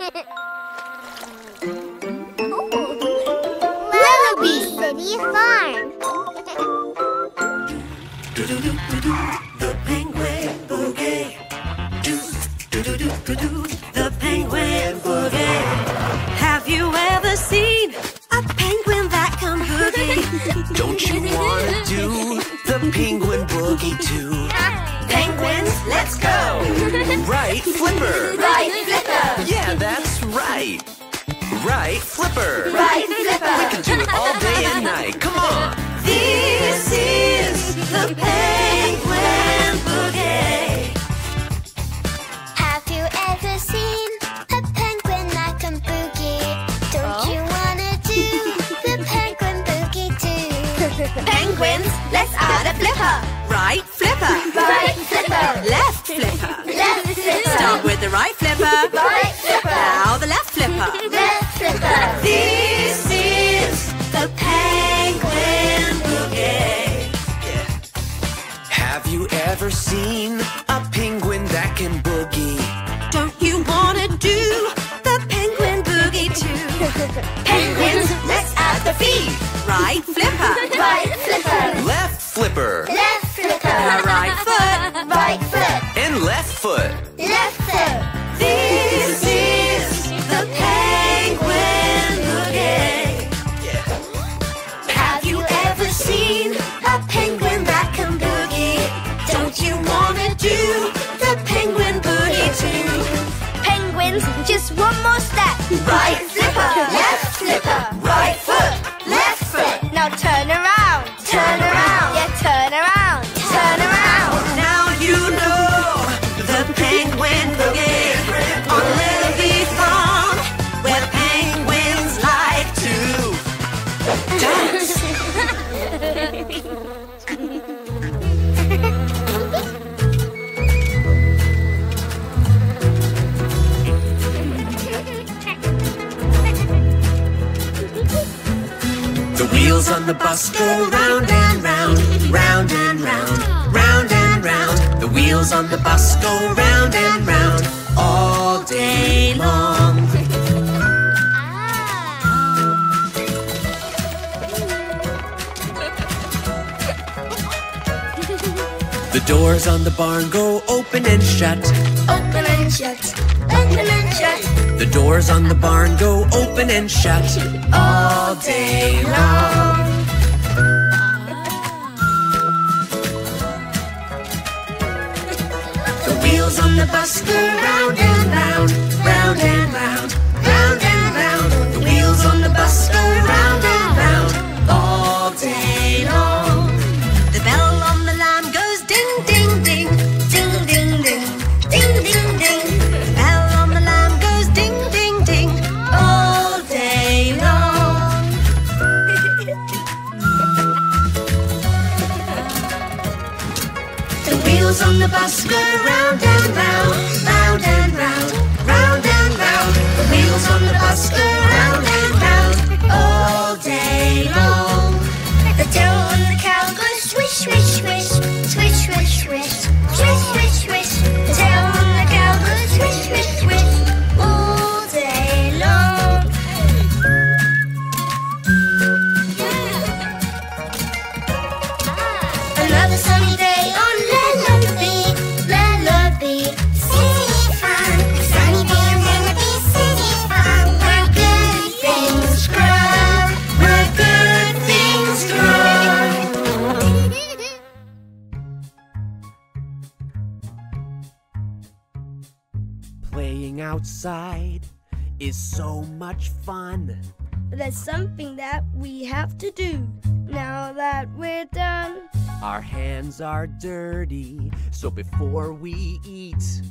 Lellobee City Farm. The penguin boogie. The penguin boogie. Have you ever seen a penguin that can boogie? Don't you wanna do the penguin boogie too? Penguins, let's go! Right, Flipper. Right, Flipper! Yeah, that's right. Right, Flipper. Right, Flipper! We can do it all day and night. Come on. This is the penguin boogie. Have you ever seen a penguin that can boogie? Don't you oh. wanna do the penguin boogie too? Penguins, let's add a flipper. Right, Flipper. Left flipper. left flipper, Start with the right flipper. right flipper, Now the left flipper. left flipper. This is the penguin boogie. Have you ever seen a penguin that can boogie? Don't you wanna do the penguin boogie too? Penguins, let's add the feet. Right flipper, wheels on the bus go round and round, round and round, round and round. The wheels on the bus go round and round all day long. The doors on the barn go open and shut. Open and shut, open and shut. The doors on the barn go open and shut all day long. The bus go round and round, round and round much fun. There's something that we have to do now that we're done. Our hands are dirty, so before we eat,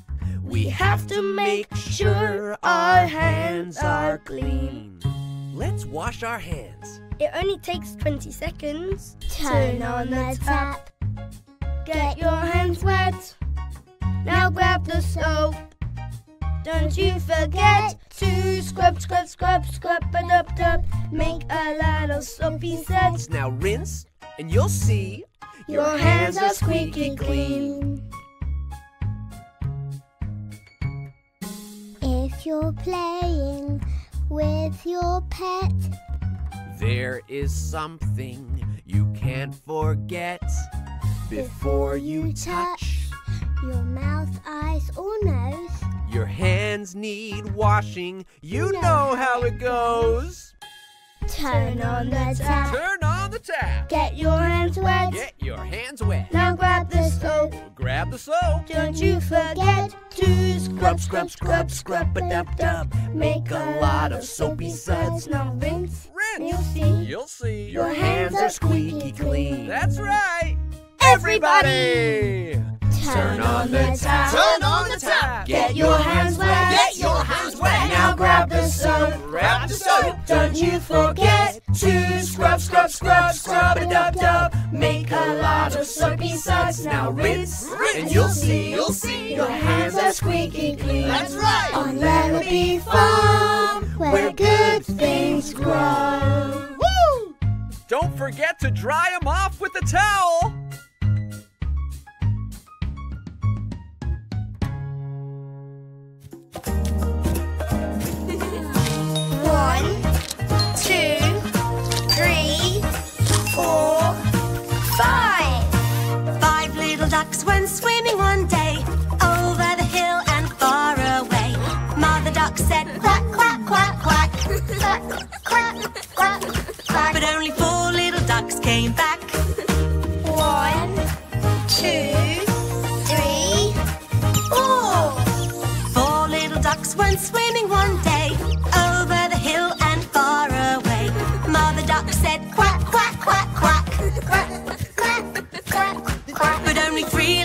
we have to make sure our hands are clean. Let's wash our hands. It only takes 20 seconds. Turn on the tap. Get your hands wet. Now grab the soap. Don't you forget to scrub, scrub, scrub, scrub and up, up. Make a lot of soapy sets. Now rinse, and you'll see Your hands are squeaky clean. If you're playing with your pet. There is something you can't forget before you touch. Your mouth, eyes, or nose. Your hands need washing. You know how it goes. Turn on the tap. Turn on the tap. Get your hands wet. Get your hands wet. Now grab the soap. Grab the soap. Don't you forget to scrub, scrub, scrub, scrub, a dub dub. Make a lot of soapy suds. Now rinse. Rinse. You'll see. You'll see. Your hands are squeaky clean. That's right. Everybody, Turn on the tap. Turn on the tap. Get your hands wet. Get your hands wet. Now grab the soap. Grab the soap. Don't you forget to scrub, scrub, scrub, scrub a dub dub. Make a lot of soapy suds. Now rinse, And you'll see, you'll see. Your hands are squeaky clean. That's right. On Lellobee Farm, where good things grow. Woo! Don't forget to dry them off with a towel. But only four little ducks came back. One, two, three, four. Four little ducks went swimming one day over the hill and far away. Mother duck said quack, quack, quack, quack. Quack, quack, quack, quack. But only three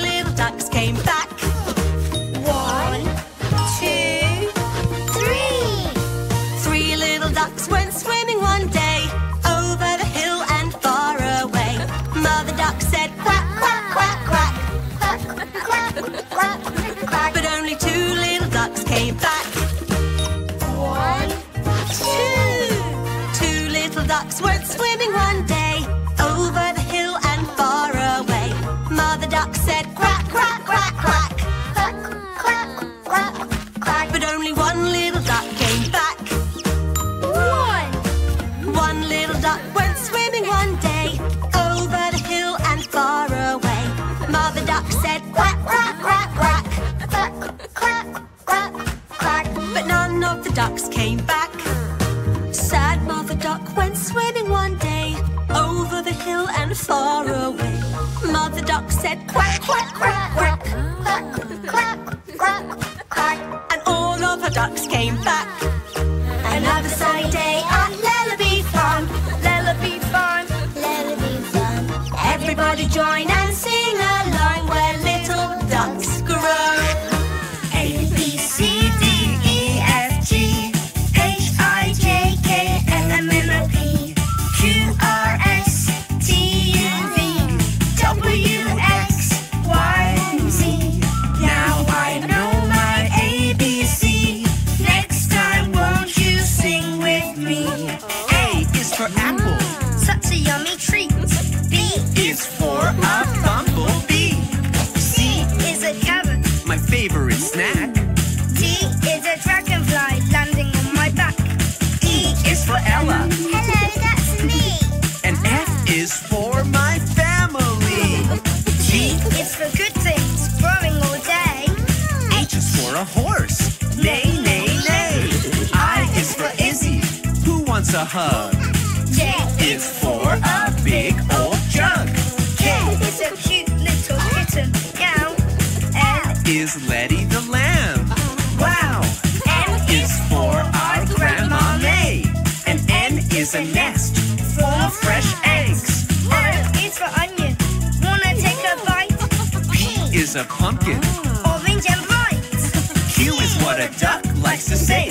ducks came back. Sad mother duck went swimming one day over the hill and far away. Mother duck said quack, quack, quack, quack. Quack, quack, quack, quack. And all of her ducks came back. Another sunny day at Lellobee Farm. Lellobee Farm. It be. Everybody join wants a hug. J Is for a big old jug. K is a cute little kitten. Meow. L Is Letty the lamb. Uh-huh. Wow. M Is for our grandma Mei. And N is a nest full of fresh eggs. O oh, is for onion. Wanna take a bite? P is a pumpkin. Orange and bright. Q is what a duck likes to say.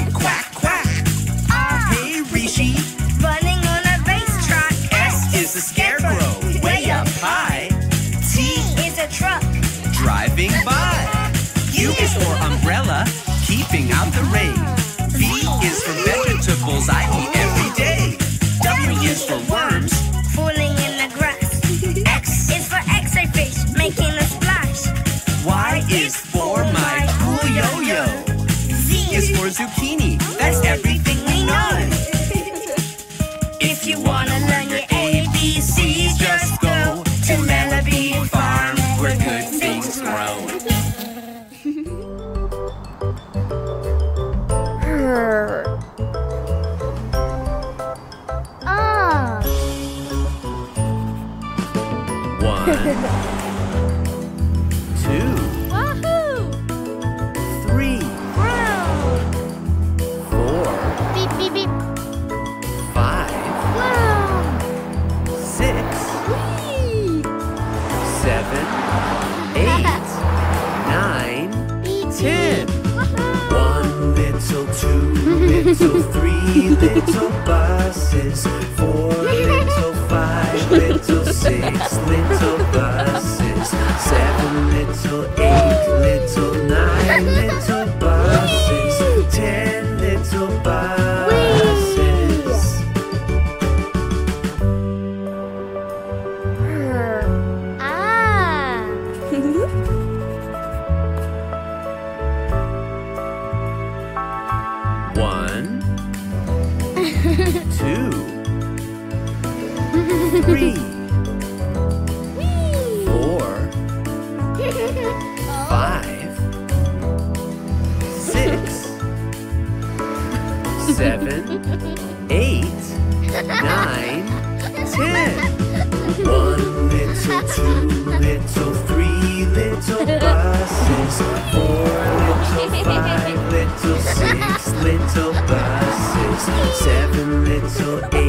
Seven little, eight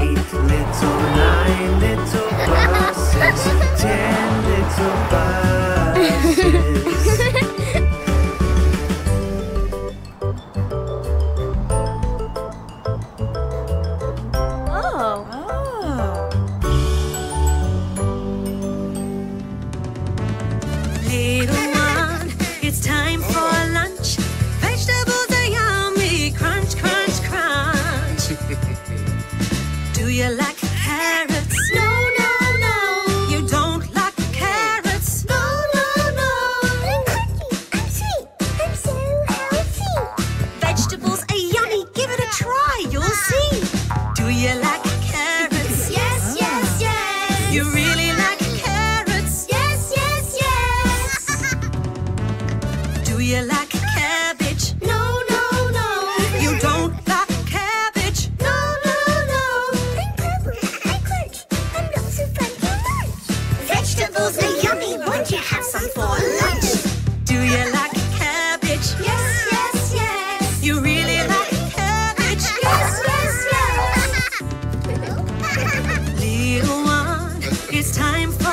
it's time for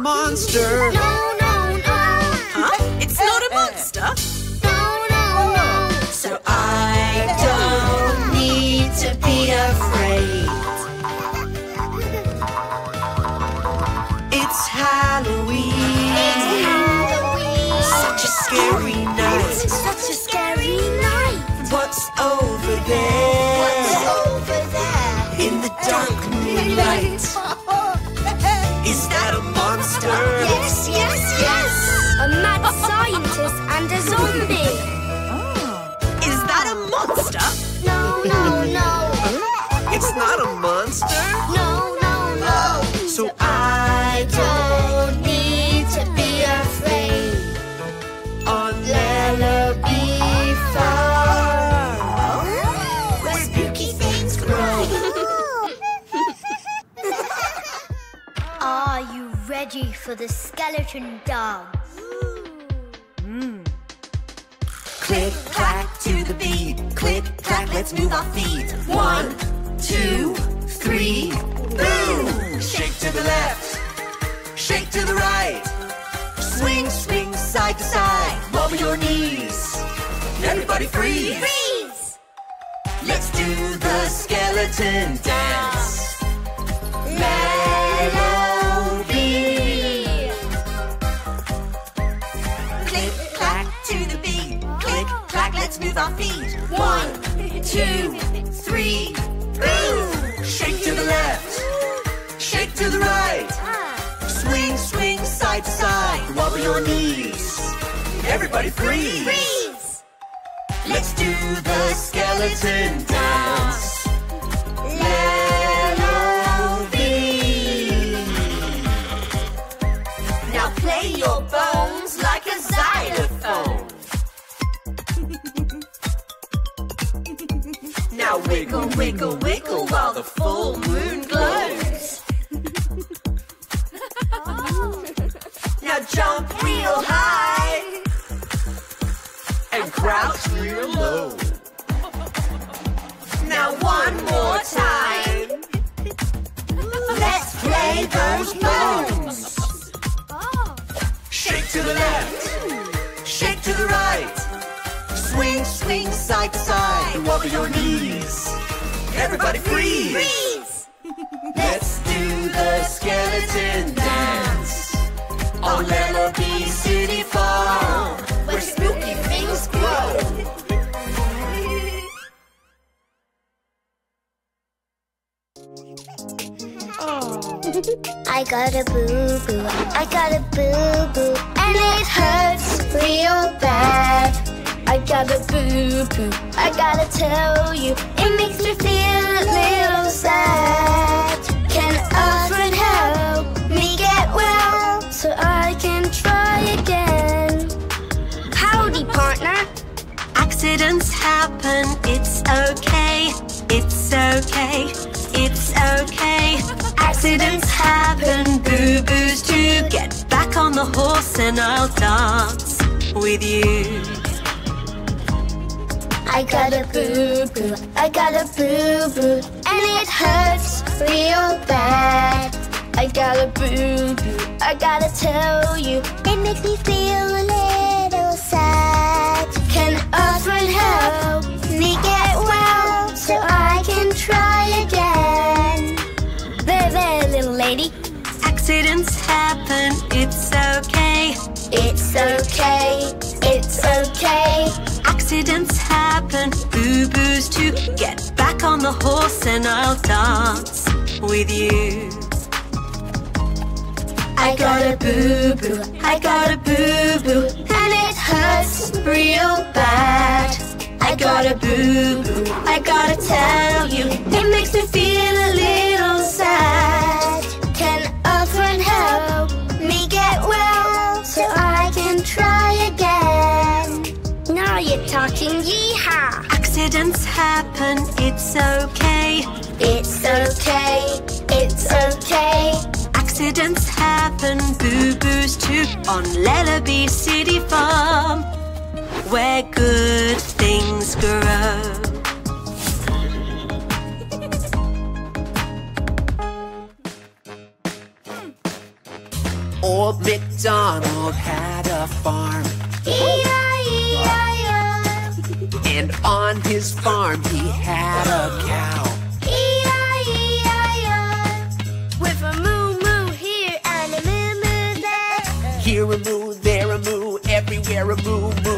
monster? No, no, no. Huh? It's not a monster. No, no, no. So I don't need to be afraid. It's Halloween. It's Halloween. Such a scary night. Such a scary night. What's over there? What's over there? In the dark moonlight. Scientist and a zombie. Ah. Is that a monster? No, no, no. It's not a monster. No, no, no. So I Don't need to be afraid. on Lellobee Farm. Where spooky things grow. Are you ready for the skeleton dance? Click, clack to the beat. Click, clack, let's move our feet. One, two, three, boom! Shake to the left, shake to the right. Swing, swing, side to side. Wobble your knees. Everybody freeze. Freeze! Let's do the skeleton dance. Melody. Let's move our feet. One, two, three, boom! Shake to the left, shake to the right. Swing, swing, side to side. Wobble your knees. Everybody freeze. Freeze! Let's do the skeleton dance. Wiggle, wiggle, while the full moon glows. now jump real high and crouch real low. Now one more time. Let's play those bones. Shake to the left, shake to the right. Swing, swing, side to side. Wobble your knees. Everybody freeze. Freeze! Let's do the skeleton dance on Lellobee City Farm, where spooky things grow. Oh. I got a boo boo, I got a boo boo, and it hurts real bad. I got a boo boo, I gotta tell you, it makes me feel a little sad. Can a friend help me get well so I can try again? Howdy, partner. Accidents happen, it's okay, it's okay, it's okay. Accidents happen, boo boos too. Get back on the horse and I'll dance with you. I got a boo boo, I got a boo boo, and it hurts real bad. I got a boo boo, I gotta tell you, it makes me feel a little sad. Can a help me get well so I can try again? There, there, little lady, Accidents happen, it's okay. it's okay, it's okay. Accidents happen, boo boos too. Get back on the horse and I'll dance with you. I got a boo boo, I got a boo boo, and it hurts real bad. I got a boo boo, I gotta tell you, it makes me feel a little sad. Can a friend help me get well so I can try again? Quiet talking yeehaw. Accidents happen, it's okay. It's okay, it's okay. Accidents happen, boo-boos too, on Lellobee City Farm, where good things grow. Old MacDonald had a farm. And on his farm he had a cow. E-I-E-I-O. With a moo moo here and a moo moo there. Here a moo, there a moo, everywhere a moo moo.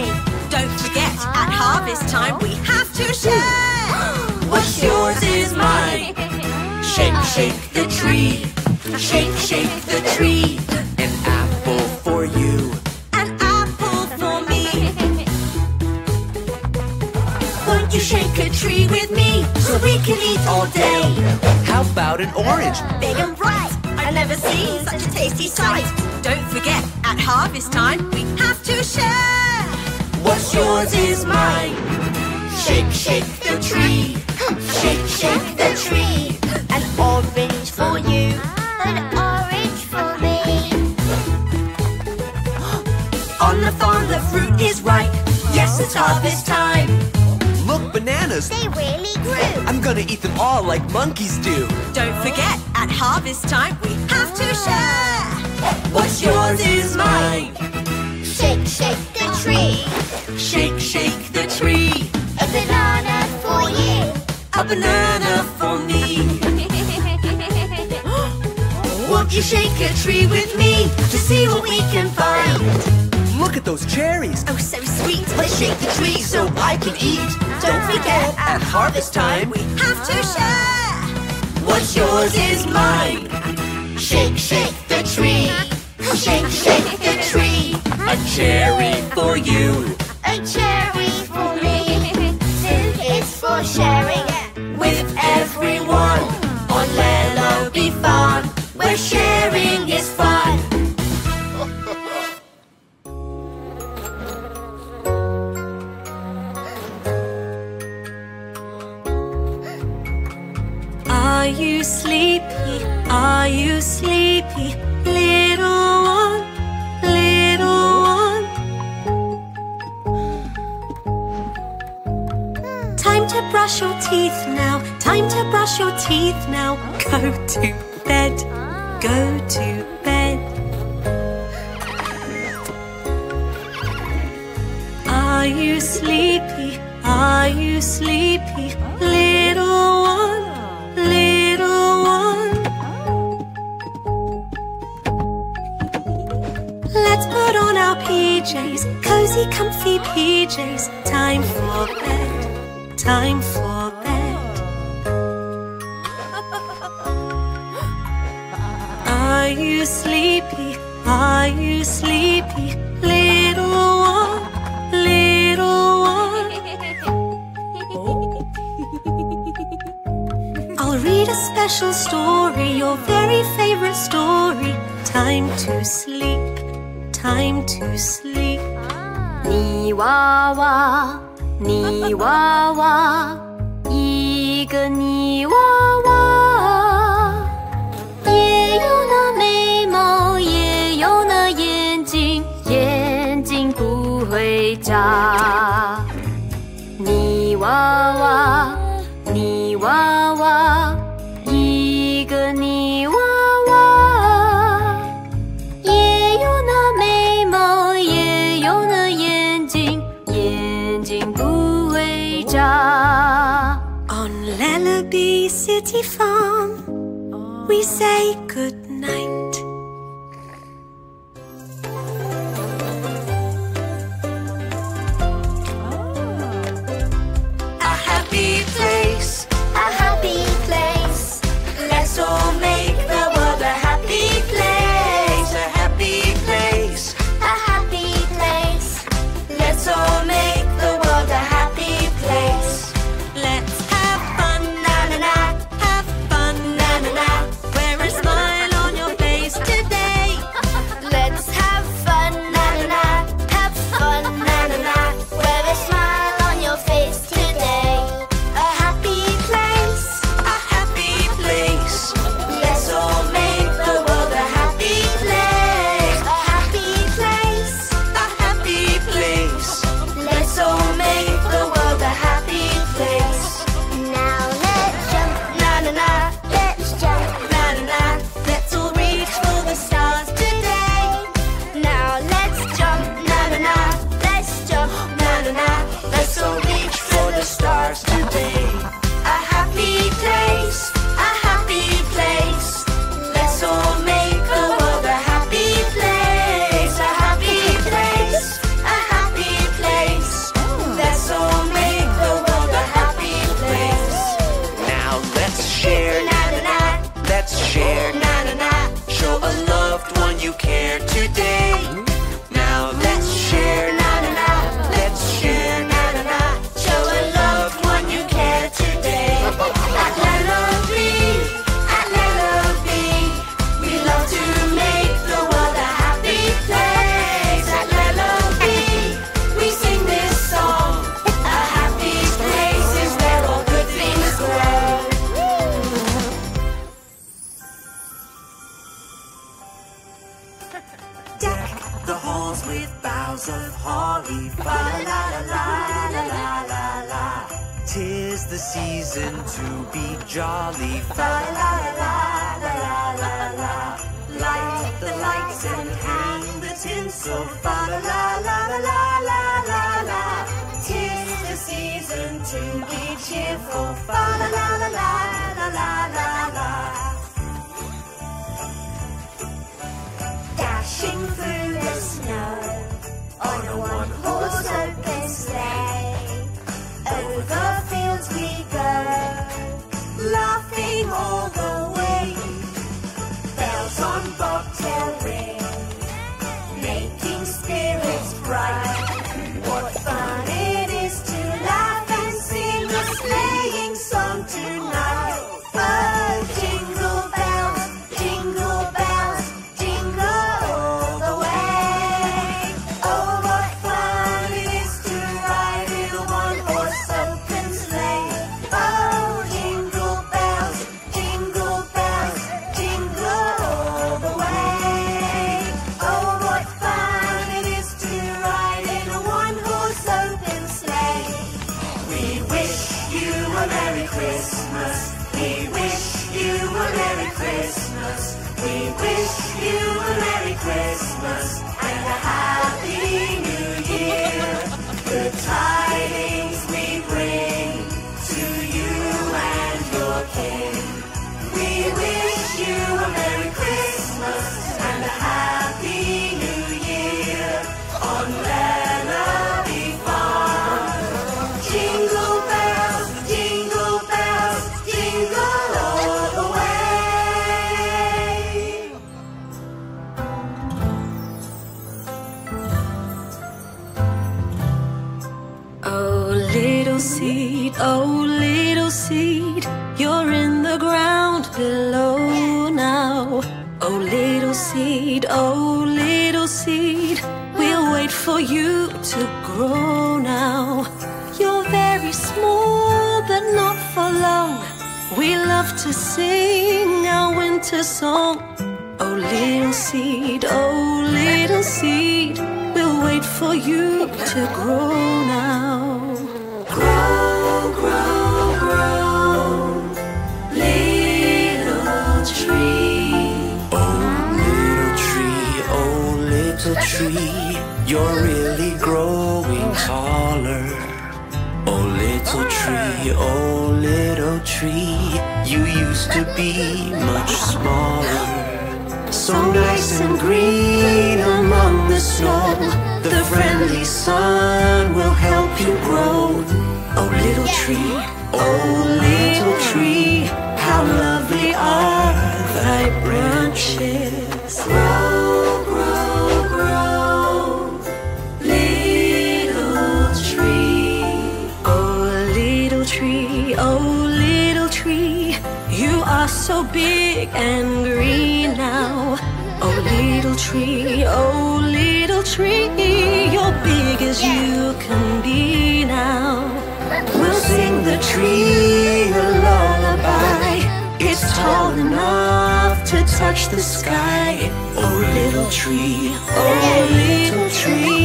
Dinner. Don't forget, at harvest time we have to share. What's yours is mine. Shake, shake the tree. Shake, shake the tree. An apple for you. An apple for me. Won't you shake a tree with me so we can eat all day? How about an orange? Big and bright. I've never seen such a tasty sight. Don't forget, at harvest time we have to share. What's yours is mine. Shake, shake the tree. Shake, shake the tree. An orange for you. Ah, an orange for me. On the farm the fruit is ripe. Yes, it's harvest time. Look, bananas. They really grew. I'm gonna eat them all like monkeys do. Don't forget, at harvest time we have to share. Ah. What's yours is mine. Shake, shake the tree. Shake, shake the tree. A banana for you. A banana for me. Won't you shake a tree with me To see what we can find. Look at those cherries. Oh, so sweet. Let's shake the tree so I can eat. Don't forget, At harvest time, we have to share. what's yours is mine. Shake, shake the tree. Shake, shake the tree. A cherry for you. A cherry for me. Two is for sharing. With everyone on Lellobee Farm, where sharing is fun. Are you sleepy? Are you sleepy? Brush your teeth now. Time to brush your teeth now. Go to bed. Go to bed. Are you sleepy? Are you sleepy? Little one, little one. Let's put on our PJs, cozy, comfy PJs. Time for bed, time for bed. Are you sleepy? Are you sleepy? Little one, little one. I'll read a special story, your very favorite story. Time to sleep, time to sleep. 泥娃娃， 泥娃娃，一个泥娃娃，也有那眉毛，也有那眼睛，眼睛不会眨。We say lots of holly, fa la la la la la la la. Tis the season to be jolly, fa la la la la la la. Light the lights and hang the tinsel, fa la la la la la la la. Tis the season to be cheerful, fa la la la la la la la. dashing through the snow one horse open sleigh. and green among the snow. The friendly sun will help you grow. Oh, little tree, oh, little tree, how lovely are thy branches. Grow, grow, grow, little tree. Oh, little tree, oh, little tree, you are so big and green tree, oh little tree, you're big as yeah. you can be now. We'll sing the tree a lullaby. It's tall enough to touch the sky. Oh little tree, oh little tree,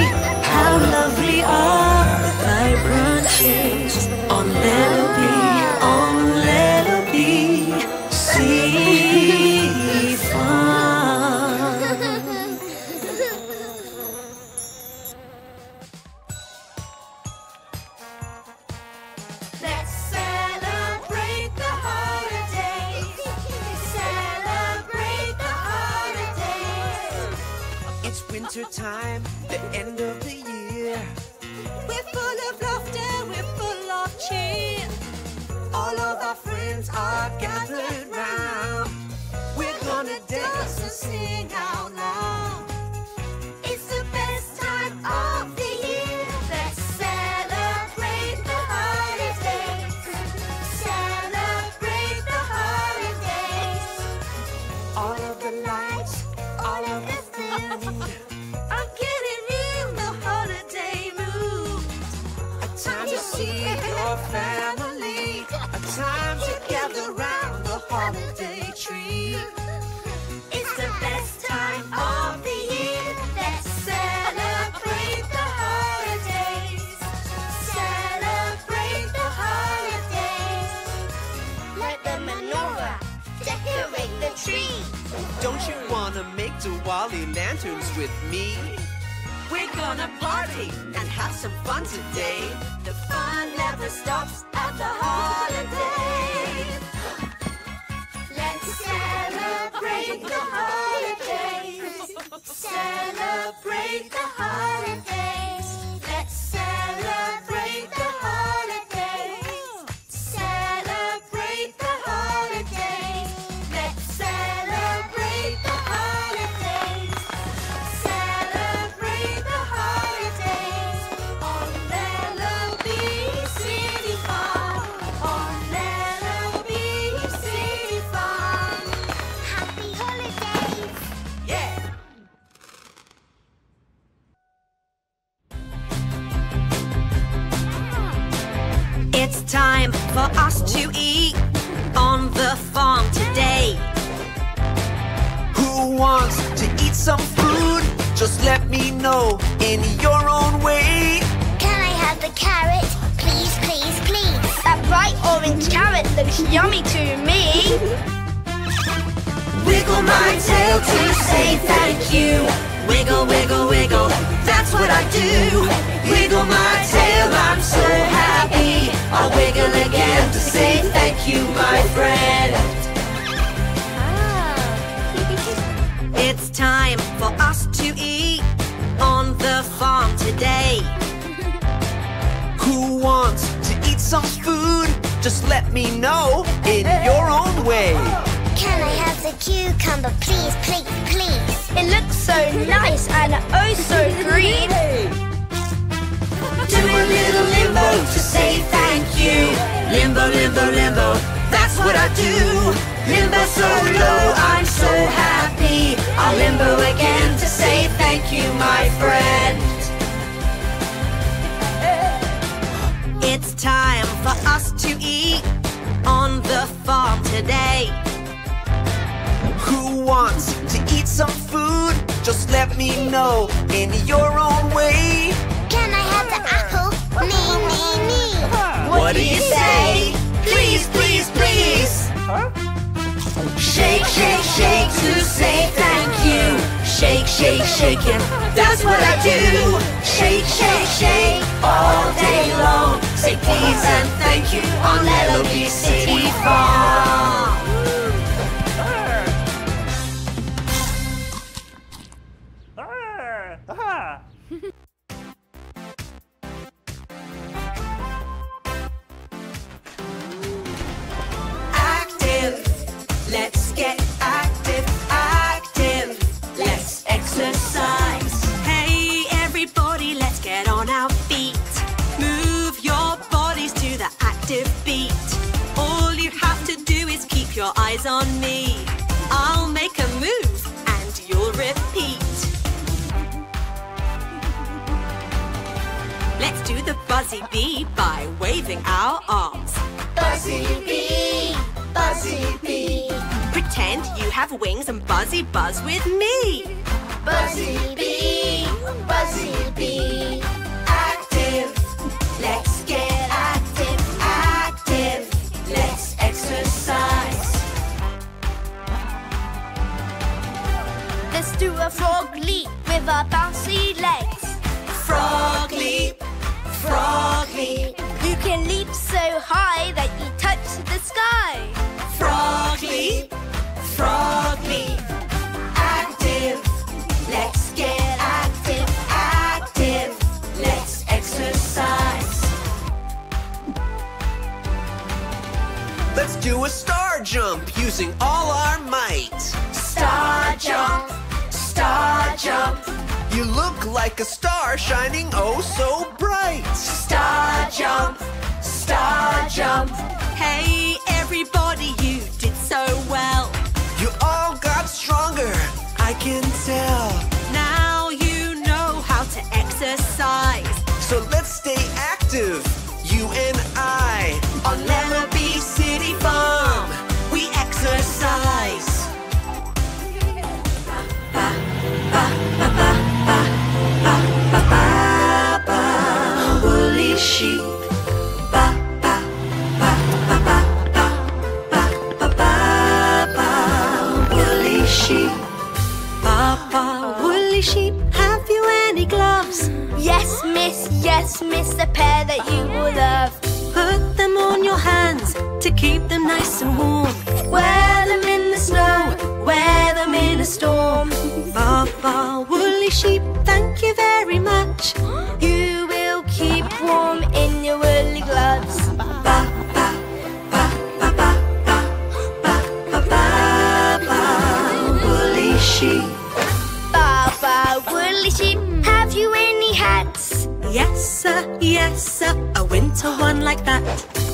how lovely are thy branches on their Wanna make Diwali lanterns with me? We're gonna party and have some fun today. The fun never stops at the holidays. Let's celebrate the holidays. To eat on the farm today. Who wants to eat some food? Just let me know in your own way. Can I have the apple? Me, me, me. What do you say? Please, please, please. Shake, shake, shake to say thank you. Shake, shake, shaking. That's what I do. Shake, shake, shake all day long. Say please and thank you on Lellobee City Farm. Your eyes on me. I'll make a move and you'll repeat. Let's do the buzzy bee by waving our arms. Buzzy bee, buzzy bee, Pretend you have wings and buzzy buzz with me. buzzy bee, buzzy bee. Active. Let's get Let's do a frog leap with our bouncy legs. Frog leap, frog leap, You can leap so high that you touch the sky. frog leap, frog leap. Active. Let's get active, active. Let's exercise. Let's do a star jump using all our might. Star jump, star jump. You look like a star shining oh so bright. Star jump, star jump. Hey, everybody, you did so well. You all got stronger, I can tell. Now you know how to exercise. So let's stay active, Yes, miss, yes, miss, a pair that you will love. Put them on your hands to keep them nice and warm. Wear them in the snow, wear them in a storm. Ba ba, woolly sheep, thank you very much. You will keep warm in your woolly gloves. Yes, sir, yes, sir, a winter one like that.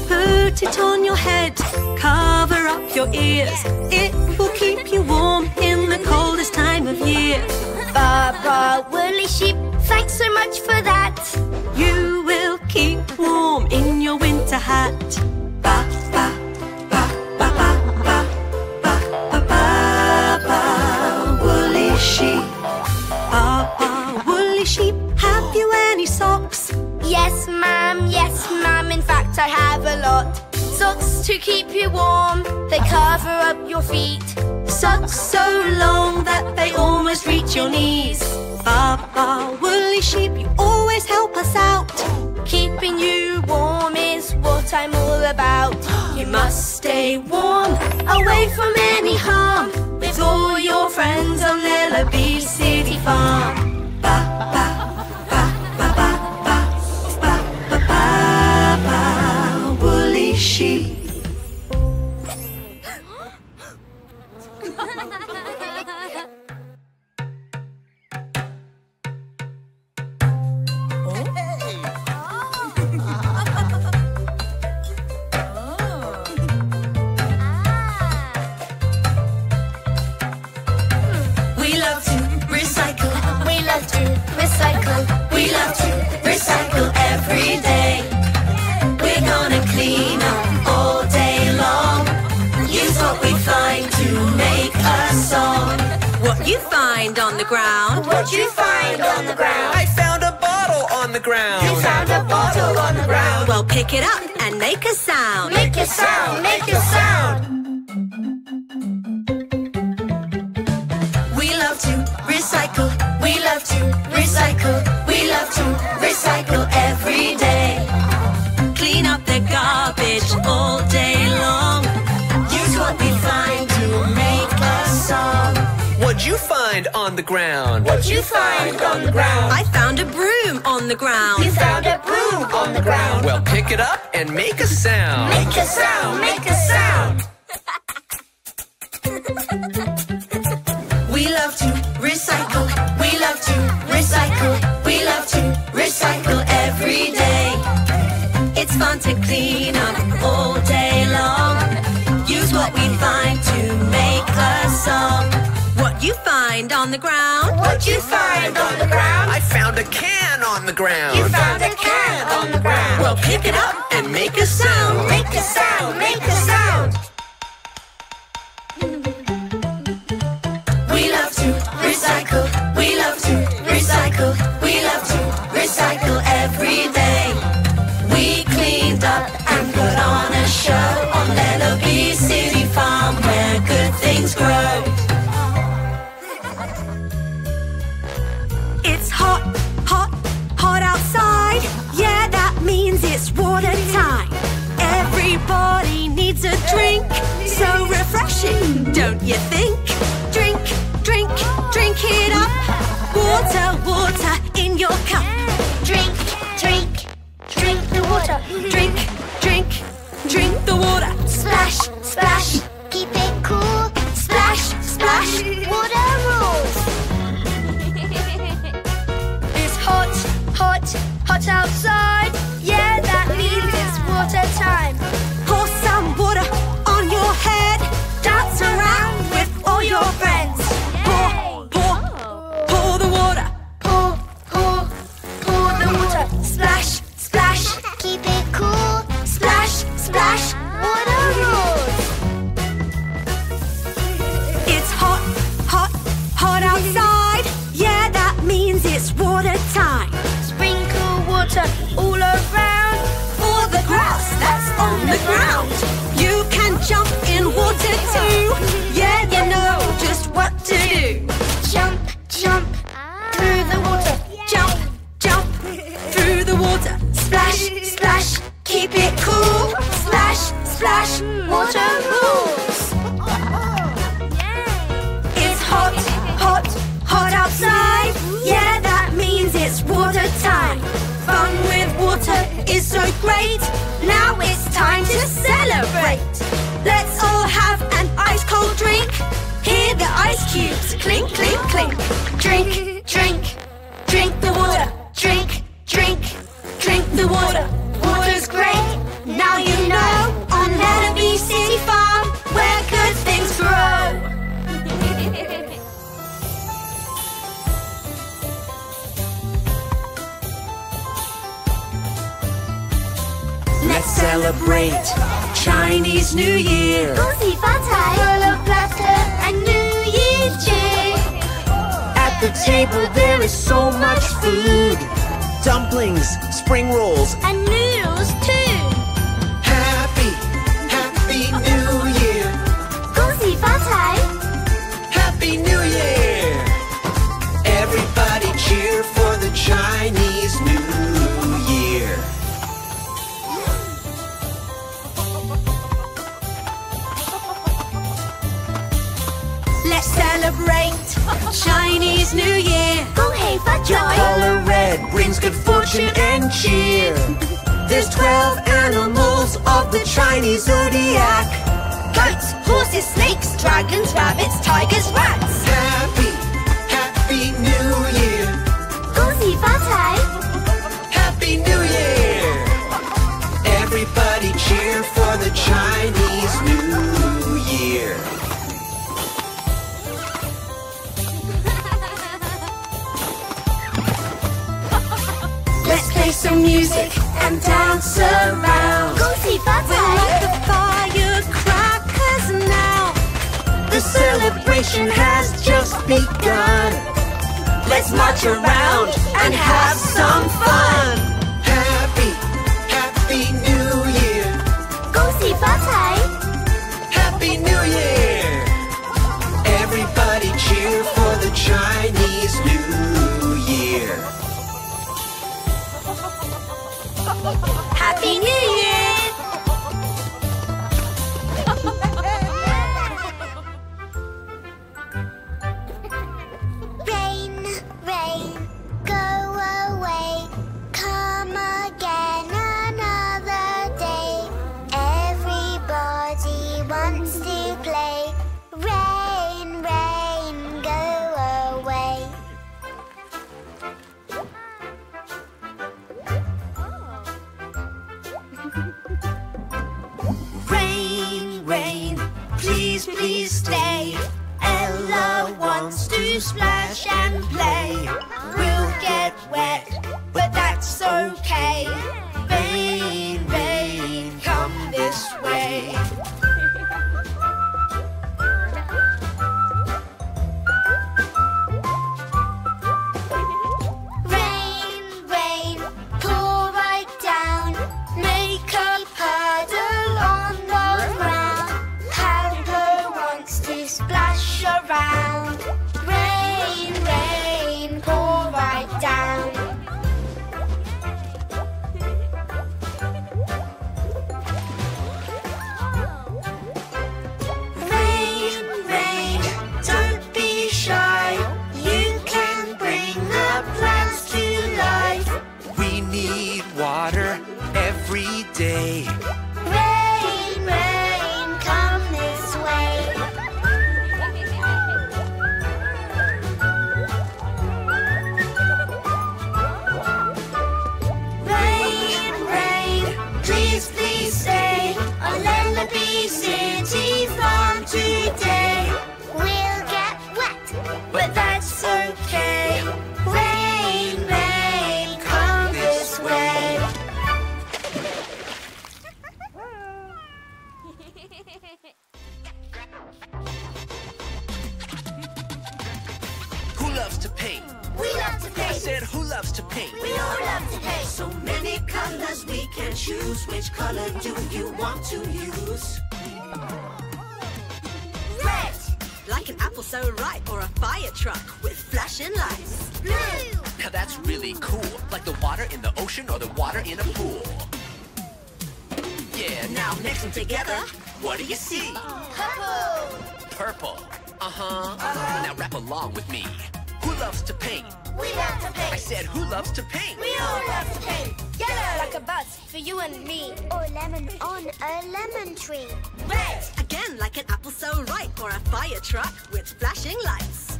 Put it on your head, cover up your ears. It will keep you warm in the coldest time of year. Baba, woolly sheep, thanks so much for that. You will keep warm in feet. Socks so long that they almost reach your knees. Ba ba. Woolly sheep. You always help us out. Keeping you warm is what I'm all about. You must stay warm, away from any What'd you find on the ground? What you find on the ground? I found a broom on the ground. You found a broom on the ground. Well, pick it up and make a sound. Make a sound, make a sound. We love to recycle. We love to recycle. We love to recycle every day. It's fun to clean up all day long. Use what we find to make a song. What you find on the ground? What you find on the ground? I found a can on the ground. You found a can on the ground. Well, pick it up and make a sound. Make a sound, make a sound. We love to recycle. We love to recycle. We love to recycle every day. Everybody needs a drink. So refreshing, don't you think? Drink, drink, drink it up. Water, water in your cup. Drink, drink, drink the water. Drink, drink, drink the water. Splash, splash, keep it cool. Splash, splash, water rules. It's hot, hot, hot outside. Yeah, that means it's water time. cubes. Clink, clink, clink. Drink. celebrate Chinese New Year. Go hey for joy. The color red brings good fortune and cheer. There's 12 animals of the Chinese zodiac. Goats, horses, snakes, dragons, rabbits, tigers, rats. play some music and dance around. Go see Buzz We're like the firecrackers now. The celebration has just begun. Let's march around and have some fun. 你愿 okay. purple. Uh-huh. Uh-huh. Now rap along with me. Who loves to paint? We love to paint. I said, who loves to paint? We all love to paint. Yellow like a bus for you and me. Or lemon on a lemon tree. Red again like an apple so ripe or a fire truck with flashing lights.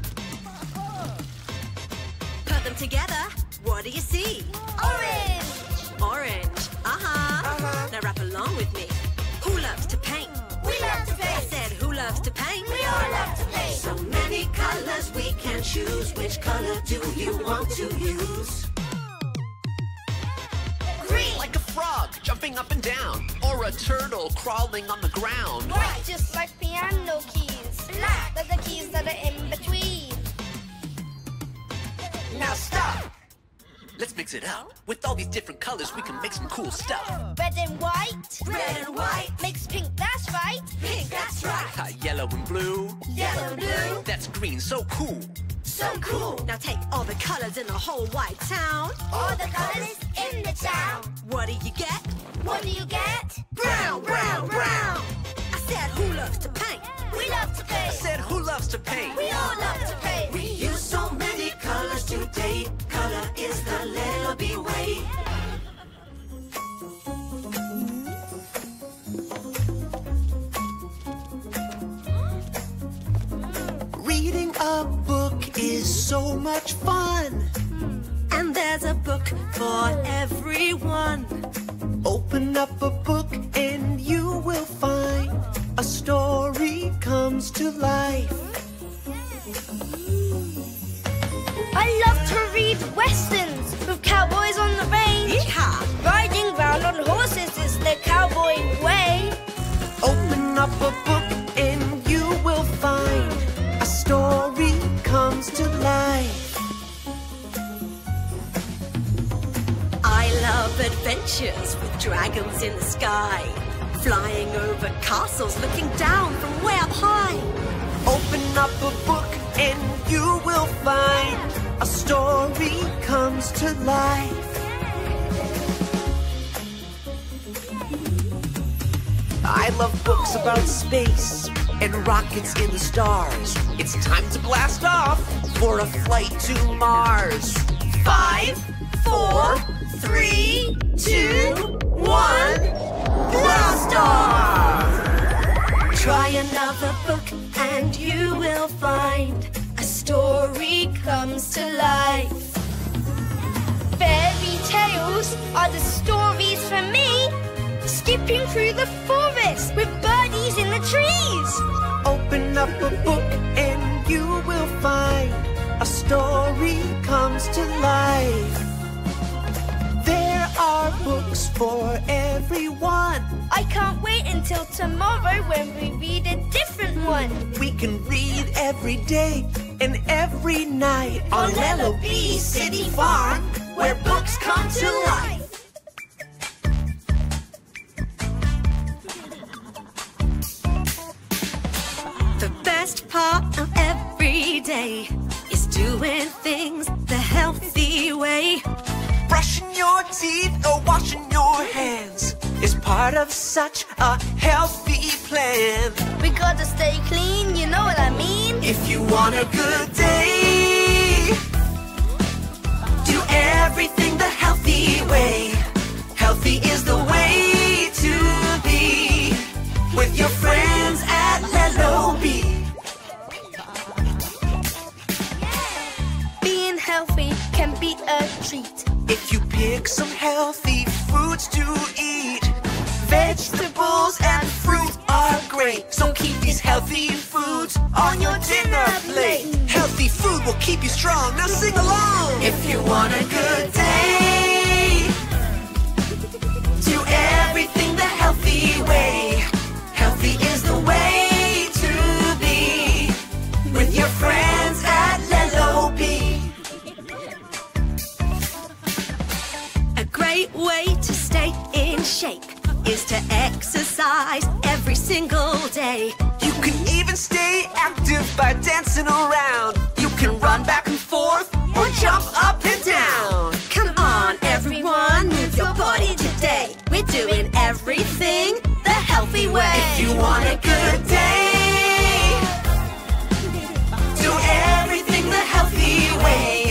Put them together. What do you see? Orange. Orange. Uh huh. Uh huh. Now rap along with me. Who loves to paint? We love to I said, who loves to paint? We all love to paint. So many colors we can choose. Which color do you want to use? Green. Like a frog jumping up and down, or a turtle crawling on the ground. White, just like piano keys. Black. They're the keys that are in between. Now stop! Let's mix it up. With all these different colors, we can make some cool stuff. Red and white. Red and white. Makes pink, that's right. Pink, that's right. Ah, yellow and blue. Yellow, and blue. That's green, so cool. So cool. Now take all the colors in the whole white town. All the colors in the town. What do you get? What do you get? Brown, brown, brown. I said, who loves to paint? We love to I paint. said, who loves to paint? We all love to paint. We use so many colors today. Color is the Lellobee way. Reading a book is so much fun. And there's a book for everyone. Open up a book and you will find a story comes to life. I love to read westerns with cowboys on the range. Yeehaw! Riding round on horses is the cowboy way. Open up a book and you will find a story comes to life. I love adventures with dragons in the sky. Flying over castles, looking down from way up high. Open up a book and you will find a story comes to life. I love books about space and rockets in the stars. It's time to blast off for a flight to Mars. Five, four, three, two, one, blast off! Try another book and you will find a story comes to life. Fairy tales are the stories for me. Skipping through the forest with birdies in the trees. Open up a book and you will find a story comes to life. Are books for everyone. I can't wait until tomorrow when we read a different hmm. one. We can read every day and every night on Lellobee City Farm, where books come to life. The best part of every day is doing things the healthy way. Brushing your teeth or washing your hands is part of such a healthy plan. We gotta stay clean, you know what I mean? If you want a good day, do everything the healthy way. Healthy is the way to be with your friends at Lellobee. Being healthy can be a treat. If you pick some healthy foods to eat, vegetables and fruit are great. So keep these healthy foods on your dinner plate. Healthy food will keep you strong. Now sing along. If you want a good day, do everything the healthy way. Way to stay in shape is to exercise every single day. You can even stay active by dancing around. You can run back and forth or jump up and down. Come on, everyone, move your body today. We're doing everything the healthy way. If you want a good day, do everything the healthy way.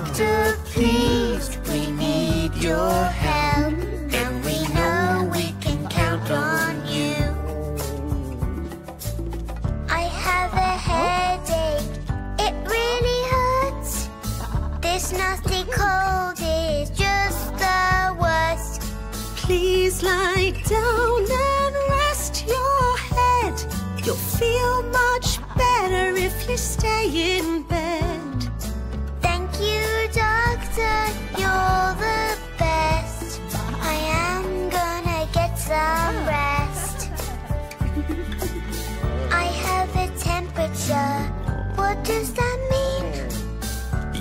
Doctor, please, we need your help,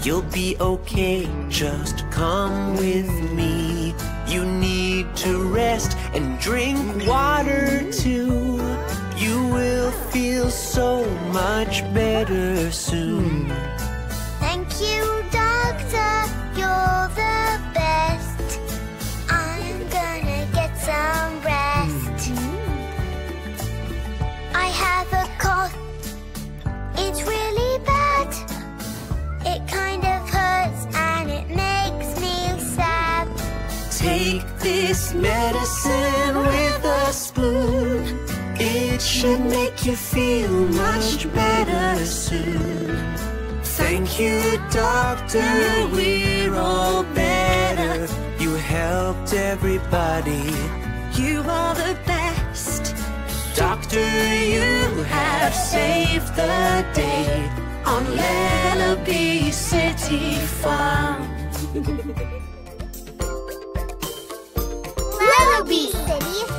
You'll be okay, just come with me. You need to rest and drink water too. You will feel so much better soon. Medicine with a spoon. It should make you feel much better soon. Thank you, doctor, we're all better. You helped everybody. You are the best. Doctor, you have saved the day on Lellobee City Farm. Lellobee City Farm.